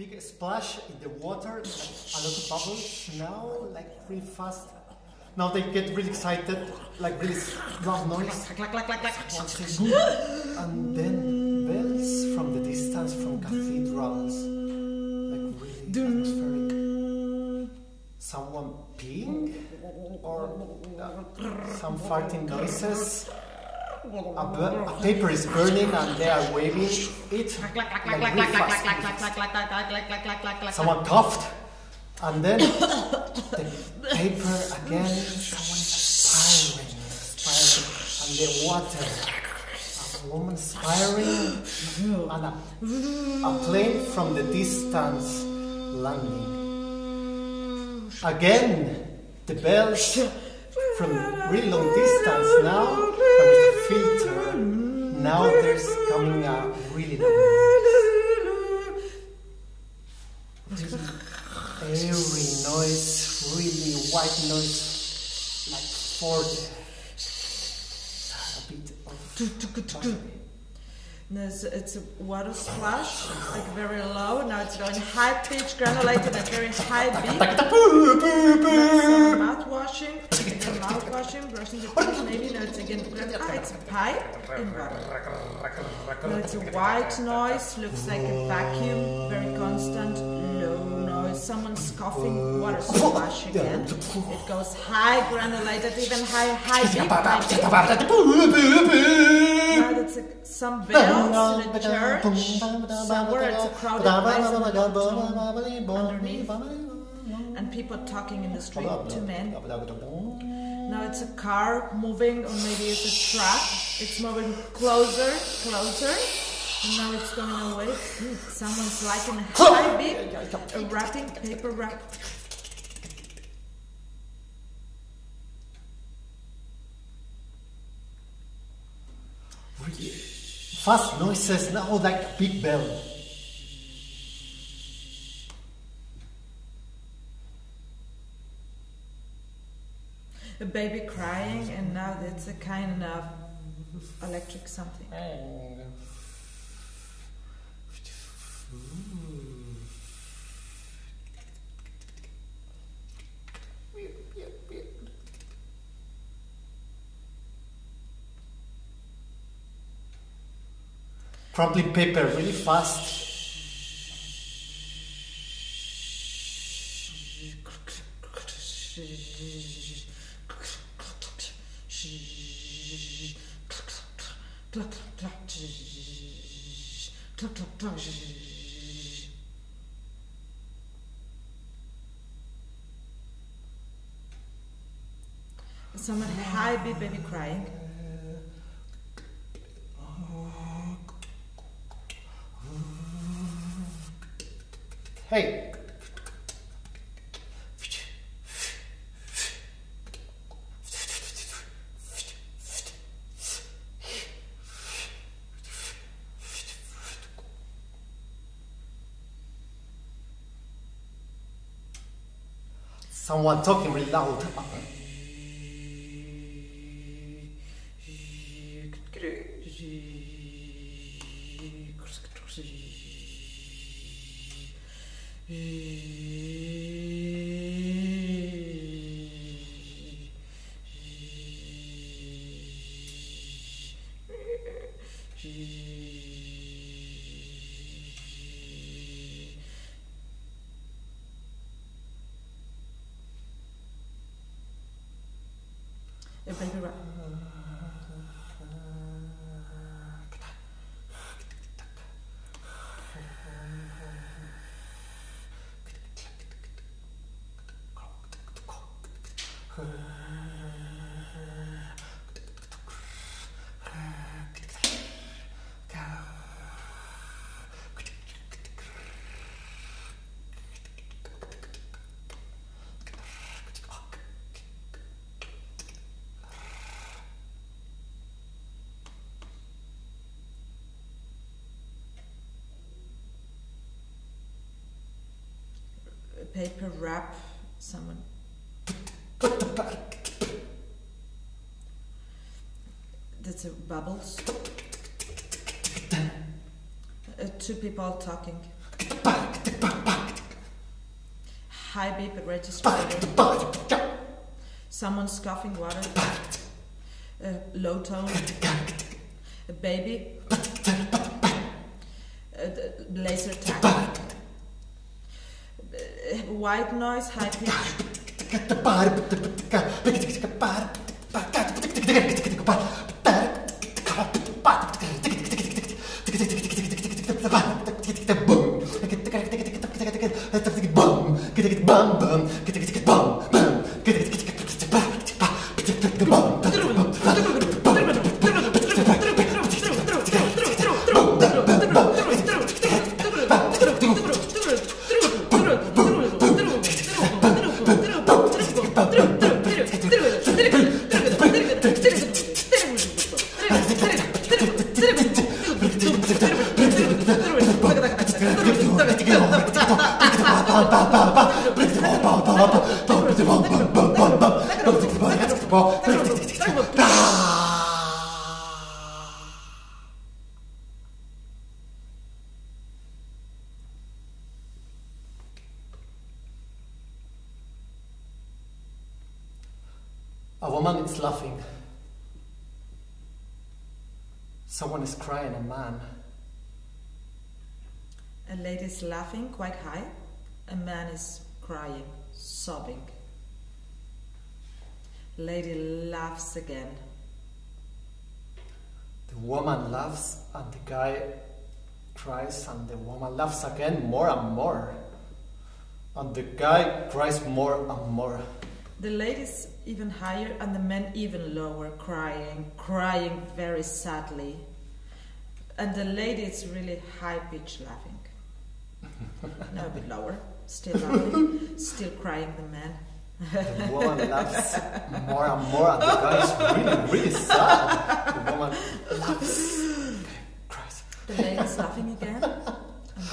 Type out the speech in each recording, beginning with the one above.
big splash in the water, a lot of bubbles now, like really fast. Now they get really excited, like really loud noise. And then bells from the distance from cathedrals, like really atmospheric. Someone peeing or uh, some farting noises. A, a paper is burning and they are waving it like really fast. Someone coughed, and then the paper again. Someone is aspiring, aspiring, and the water. A woman aspiring, and a, a plane from the distance landing. Again, the bells from really long distance now, and with the filter. Now there's coming a really long Airy noise, really white noise, like for a bit of There's, it's a water splash, like very low. Now it's going high pitch, granulated at very high beat. Mouth washing, again mouth washing, brushing the teeth. Maybe now it's again. Ah, it's a pipe in water. Now it's a white noise, looks like a vacuum, very constant, low noise. Someone's coughing, water splash again. It goes high, granulated, even high, high beat. Now that's a, some bells in a church. Somewhere it's a crowded place underneath. And people talking in the street, two men. Now it's a car moving, or maybe it's a truck. It's moving closer, closer. And now it's going away. Someone's like in a high beat, a wrapping, paper wrap. really fast noises now, like big bell. A baby crying, and now it's a kind of electric something. Crumpling paper really fast. Someone high beat baby crying. Hey. Someone talking really loud. Baby rap. A paper wrap. Someone. That's a bubbles. Uh, two people talking. high beep register. Someone scoffing water. Uh, low tone. A baby. Uh, laser tag. White noise, high pitch. A woman is laughing. Someone is crying, a man. A lady is laughing quite high. A man is crying, sobbing. Lady laughs again. The woman laughs and the guy cries and the woman laughs again more and more. And the guy cries more and more. The ladies even higher and the men even lower, crying, crying very sadly. And the lady is really high pitched laughing. no, a bit lower, still laughing, still crying the man. The woman laughs more and more and the guy is really, really sad. The woman laughs, cries. The lady is laughing again, and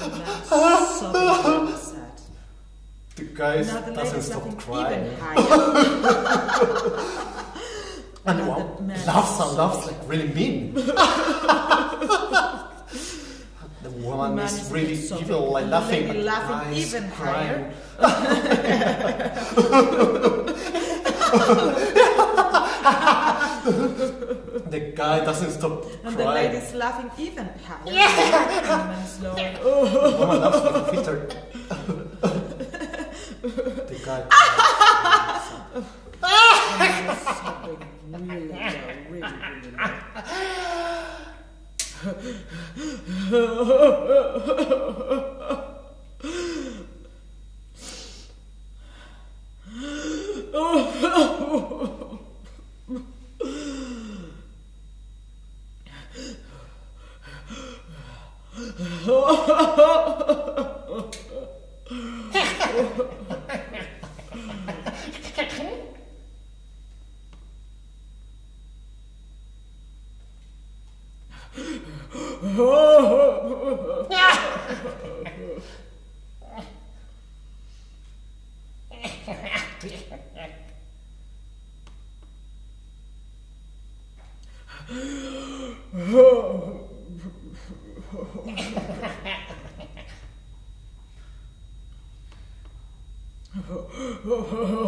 the man is sobbing very sad. The guy doesn't lady's stop crying. even higher. And the woman man laughs and laughs like really mean. the The woman is is really sobbing, evil, like laughing, lady laughing guy even crying. the guy doesn't stop And the crying. lady's laughing even higher. And the man is lower. The woman laughs with a filter. the guy. Sobbing really low, really, really low. Oh,